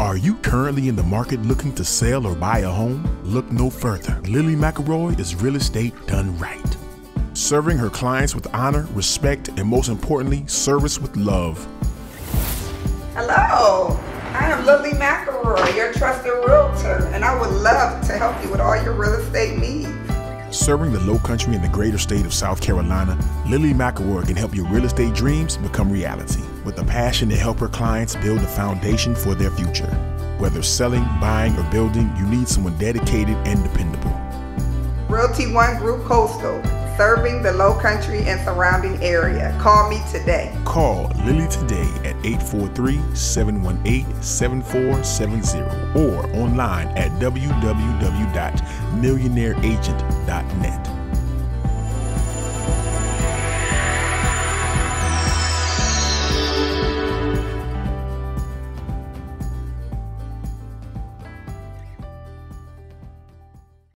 Are you currently in the market looking to sell or buy a home? Look no further. Lilly McElroy is real estate done right. Serving her clients with honor, respect, and most importantly, service with love. Hello, I am Lilly McElroy, your trusted realtor, and I would love to help you with all your real estate needs. Serving the low country and the greater state of South Carolina, Lilly McElroy can help your real estate dreams become reality with a passion to help her clients build a foundation for their future. Whether selling, buying, or building, you need someone dedicated and dependable. Realty One Group Coastal, serving the low country and surrounding area. Call me today. Call Lilly today at 843-718-7470 or online at www.millionaireagent.net.